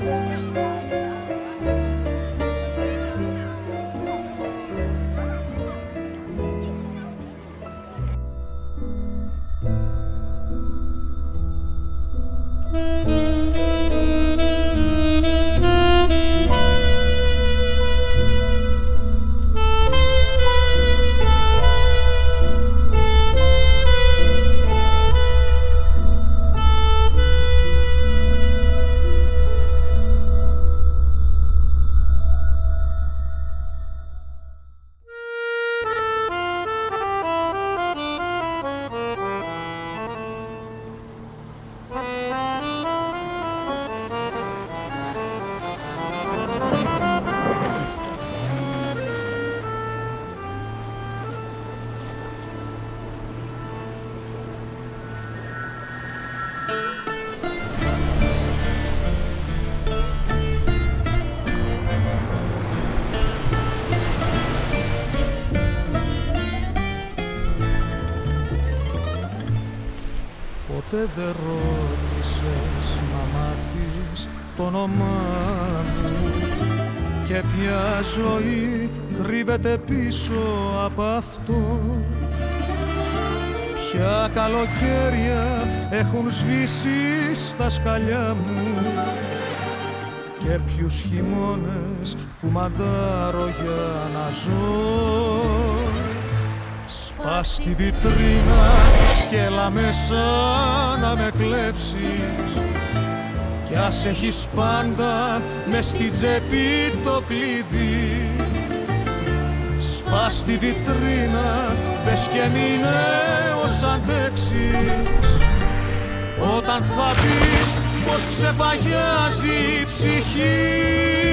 Música Ποτέ δεν ρώτησες να μάθεις το όνομά μου. Και ποια ζωή κρύβεται πίσω από αυτό. Ποια καλοκαίρια έχουν σβήσει στα σκαλιά μου. Και ποιους χειμώνες που μαντάρω για να ζω. Σπάς τη βιτρίνα και έλα μέσα να με κλέψεις. Κι ας έχεις πάντα μες στη τσέπη το κλειδί. Σπάς τη βιτρίνα, πες και μείνε ως αντέξεις. Όταν θα πεις πως ξεπαγιάζει η ψυχή